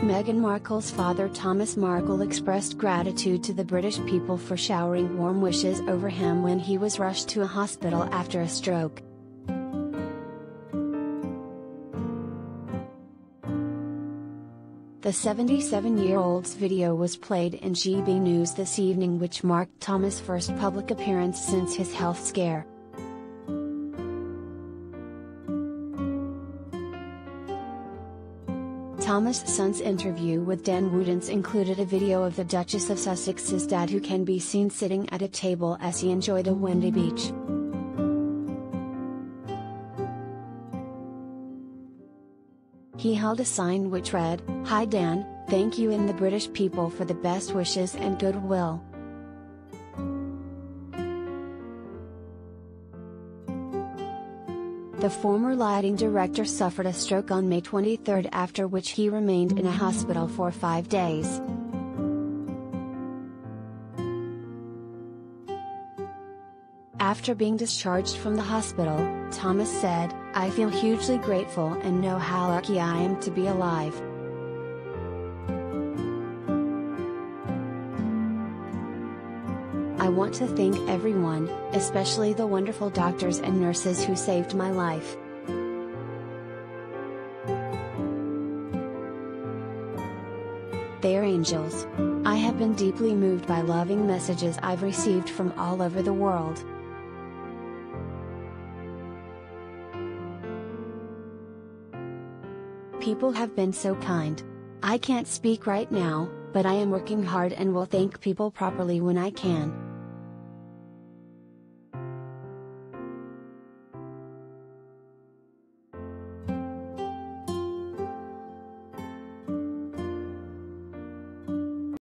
Meghan Markle's father Thomas Markle expressed gratitude to the British people for showering warm wishes over him when he was rushed to a hospital after a stroke. The 77 year old's video was played in GB News this evening, which marked Thomas' first public appearance since his health scare. Thomas' son's interview with Dan Wootton included a video of the Duchess of Sussex's dad who can be seen sitting at a table as he enjoyed a windy beach. He held a sign which read, Hi Dan, thank you and the British people for the best wishes and goodwill. The former lighting director suffered a stroke on May 23 after which he remained in a hospital for five days. After being discharged from the hospital, Thomas said, I feel hugely grateful and know how lucky I am to be alive. I want to thank everyone, especially the wonderful doctors and nurses who saved my life. They are angels. I have been deeply moved by loving messages I've received from all over the world. People have been so kind. I can't speak right now, but I am working hard and will thank people properly when I can.